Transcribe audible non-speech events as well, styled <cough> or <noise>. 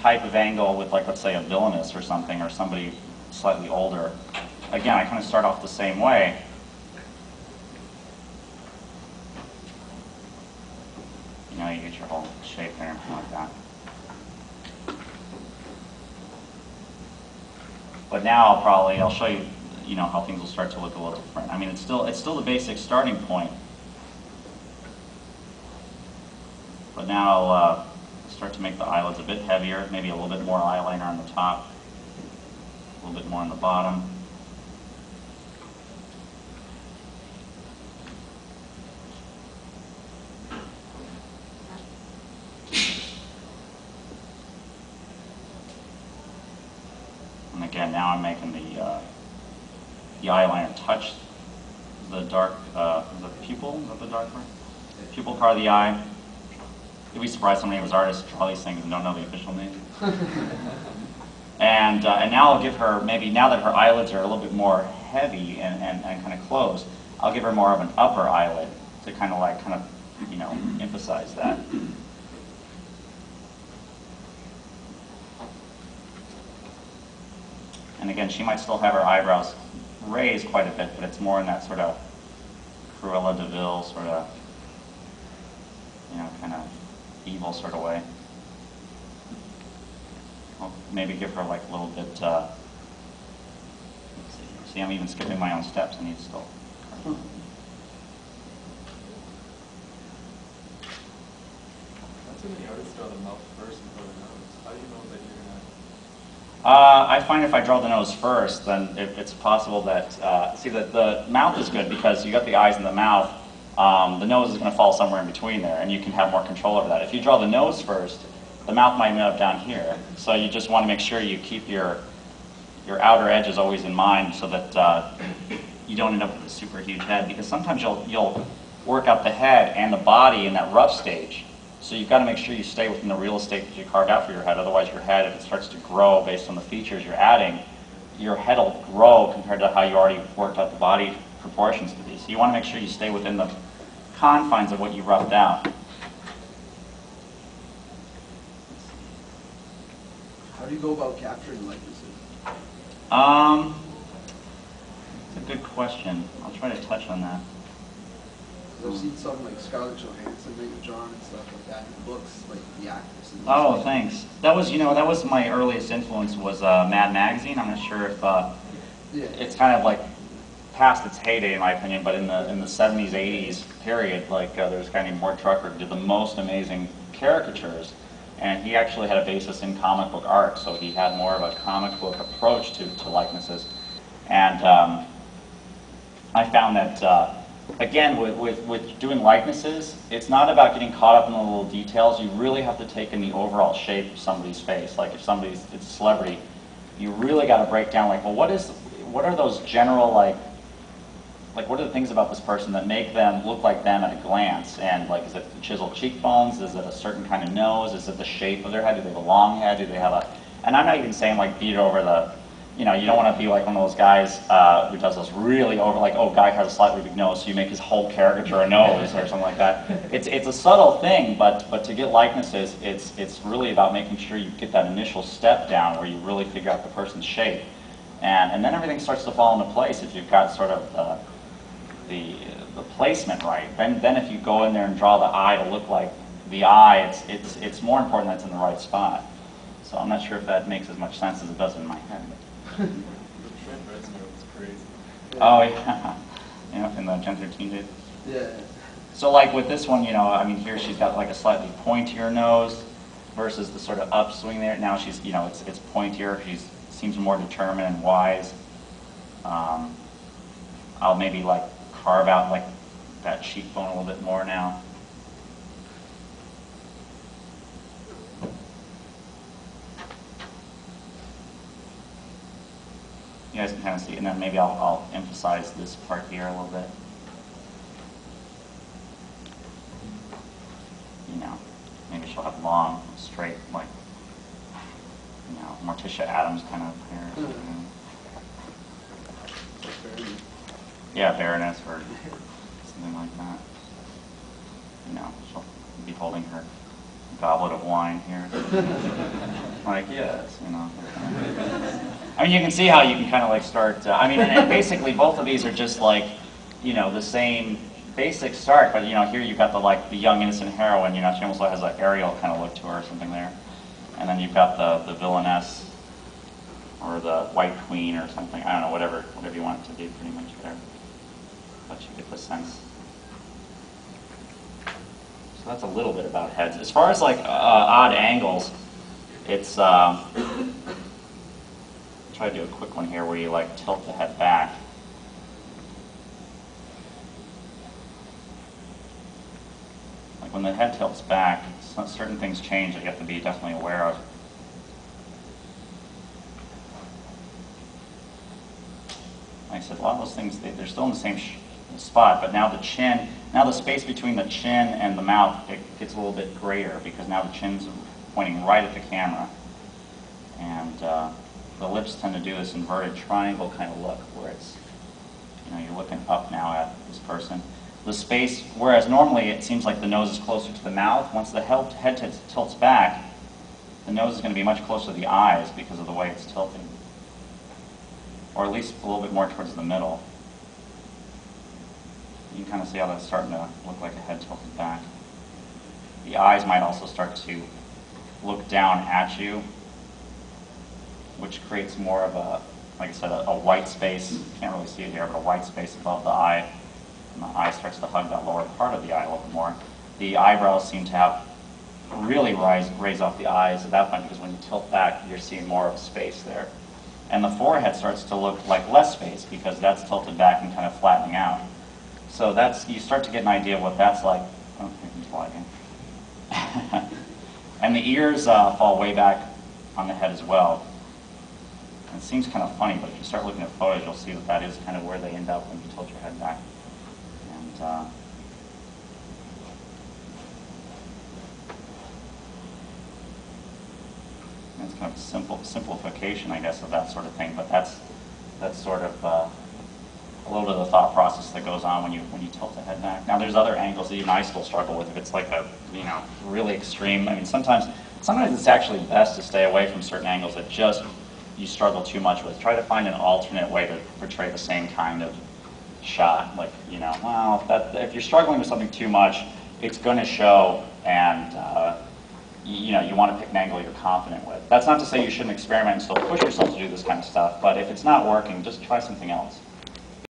type of angle with like, let's say a villainous or something, or somebody slightly older, again, I kind of start off the same way. You know, you get your whole shape there, like that. But now I'll probably, I'll show you, you know, how things will start to look a little different. I mean, it's still, it's still the basic starting point. But now I'll uh, start to make the eyelids a bit heavier, maybe a little bit more eyeliner on the top, a little bit more on the bottom. And again, now I'm making the, uh, the eyeliner touch the dark, uh, the pupil? Is that the dark part? Pupil part of the eye. You'd be surprised how many of us artists draw these things and don't know the official name. <laughs> and, uh, and now I'll give her, maybe now that her eyelids are a little bit more heavy and, and, and kind of closed, I'll give her more of an upper eyelid to kind of like, kind of, you know, emphasize that. And again, she might still have her eyebrows raised quite a bit, but it's more in that sort of Cruella de Vil sort of, you know, kind of evil sort of way. I'll maybe give her like a little bit, uh, let's see, see, I'm even skipping my own steps, I need to still. That's when the artists draw the mouth first before the nose. How do you know that you're gonna? Uh, I find if I draw the nose first, then it, it's possible that, uh, see, the, the mouth is good because you got the eyes and the mouth. Um, the nose is going to fall somewhere in between there, and you can have more control over that. If you draw the nose first, the mouth might end up down here. So you just want to make sure you keep your, your outer edges always in mind so that uh, you don't end up with a super huge head. Because sometimes you'll, you'll work out the head and the body in that rough stage. So you've got to make sure you stay within the real estate that you carved out for your head. Otherwise, your head, if it starts to grow based on the features you're adding, your head will grow compared to how you already worked out the body proportions to be. So you want to make sure you stay within the confines of what you roughed out. How do you go about capturing likenesses? Um, it's a good question. I'll try to touch on that. I've seen some like Scarlett Johansson being drawn and stuff like that in books, like the actors. and Oh, stuff. thanks. That was, you know, that was my earliest influence was uh, Mad Magazine. I'm not sure if uh, Yeah. it's kind of like past its heyday in my opinion, but in the in the 70s, 80s period, like uh, there's a guy named Mort Drucker who did the most amazing caricatures, and he actually had a basis in comic book art, so he had more of a comic book approach to, to likenesses, and um, I found that. Uh, Again, with, with, with doing likenesses, it's not about getting caught up in the little details. You really have to take in the overall shape of somebody's face. Like if somebody's it's a celebrity, you really got to break down like, well, what is, what are those general like, like what are the things about this person that make them look like them at a glance? And like, is it the chiseled cheekbones? Is it a certain kind of nose? Is it the shape of their head? Do they have a long head? Do they have a? And I'm not even saying like beat over the, you know, you don't want to be like one of those guys uh, who does those really over, like, oh, guy has a slightly big nose, so you make his whole caricature a nose or something like that. <laughs> It's it's a subtle thing, but but to get likenesses, it's it's really about making sure you get that initial step down where you really figure out the person's shape, and and then everything starts to fall into place if you've got sort of the the the placement right. Then then if you go in there and draw the eye to look like the eye, it's it's it's more important that it's in the right spot. So I'm not sure if that makes as much sense as it does in my head. The Trent Reznor was crazy. Oh yeah, <laughs> yeah, in the Gen 13 days. Yeah. So like with this one, you know, I mean here she's got like a slightly pointier nose versus the sort of upswing there. Now she's, you know, it's it's pointier. She seems more determined and wise. Um, I'll maybe like carve out like that cheekbone a little bit more now. You guys can kind of see, and then maybe I'll, I'll emphasize this part here a little bit. You know, maybe she'll have long, straight, like, you know, Morticia Addams kind of hair. Mm-hmm. or something. Like very- Yeah, Baroness or something like that. You know, she'll be holding her goblet of wine here. <laughs> like, yes, you know. I mean, you can see how you can kind of like start, uh, I mean, and, and basically both of these are just like, you know, the same basic start, but you know, here you've got the like, the young innocent heroine, you know, she almost has an Ariel kind of look to her or something there. And then you've got the, the villainess, or the white queen or something, I don't know, whatever, whatever you want it to be, pretty much there. But you get the sense. So that's a little bit about heads. As far as like uh, odd angles, it's, um, try to do a quick one here where you like tilt the head back. Like when the head tilts back, certain things change that you have to be definitely aware of. Like I said, a lot of those things, they- they're still in the same spot, but now the chin, now the space between the chin and the mouth, it gets a little bit greater because now the chin's pointing right at the camera. And uh, the lips tend to do this inverted triangle kind of look where it's, you know, you're looking up now at this person. The space, whereas normally it seems like the nose is closer to the mouth, once the head tilts back, the nose is going to be much closer to the eyes because of the way it's tilting. Or at least a little bit more towards the middle. You can kind of see how that's starting to look like a head tilted back. The eyes might also start to look down at you, which creates more of a, like I said, a, a white space. You can't really see it here, but a white space above the eye. And the eye starts to hug that lower part of the eye a little bit more. The eyebrows seem to have really rise, raise off the eyes at that point because when you tilt back, you're seeing more of a space there. And the forehead starts to look like less space because that's tilted back and kind of flattening out. So that's, you start to get an idea of what that's like. Oh, <laughs> and the ears uh, fall way back on the head as well. It seems kind of funny, but if you start looking at photos, you'll see that that is kind of where they end up when you tilt your head back. And uh, it's kind of a simple simplification, I guess, of that sort of thing. But that's that's sort of uh, a little bit of the thought process that goes on when you when you tilt the head back. Now, there's other angles that even I still struggle with. If it's like a you know really extreme, I mean, sometimes sometimes it's actually best to stay away from certain angles that just you struggle too much with. Try to find an alternate way to portray the same kind of shot. Like you know, well, if, that, if you're struggling with something too much, it's going to show, and uh, you know you want to pick an angle you're confident with. That's not to say you shouldn't experiment and still push yourself to do this kind of stuff, but if it's not working, just try something else.